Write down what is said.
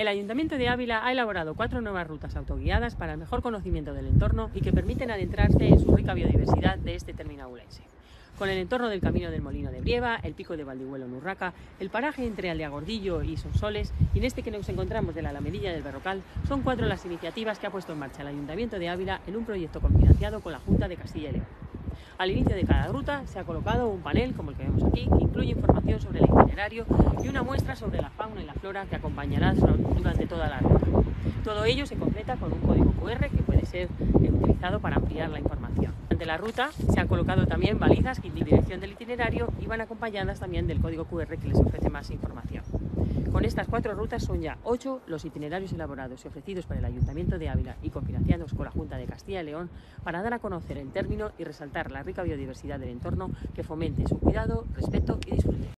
El Ayuntamiento de Ávila ha elaborado cuatro nuevas rutas autoguiadas para el mejor conocimiento del entorno y que permiten adentrarse en su rica biodiversidad de este término aulense. Con el entorno del Camino del Molino de Brieva, el pico de Valdihuelo en Urraca, el paraje entre Gordillo y Sonsoles y en este que nos encontramos de la Alamedilla del Berrocal, son cuatro las iniciativas que ha puesto en marcha el Ayuntamiento de Ávila en un proyecto cofinanciado con la Junta de Castilla y León. Al inicio de cada ruta se ha colocado un panel, como el que vemos aquí, que incluye información itinerario y una muestra sobre la fauna y la flora que acompañará durante toda la ruta. Todo ello se completa con un código QR que puede ser utilizado para ampliar la información. Ante la ruta se han colocado también balizas que indican dirección del itinerario y van acompañadas también del código QR que les ofrece más información. Con estas cuatro rutas son ya ocho los itinerarios elaborados y ofrecidos por el Ayuntamiento de Ávila y cofinanciados con la Junta de Castilla y León para dar a conocer el término y resaltar la rica biodiversidad del entorno que fomente su cuidado, respeto y disfrute.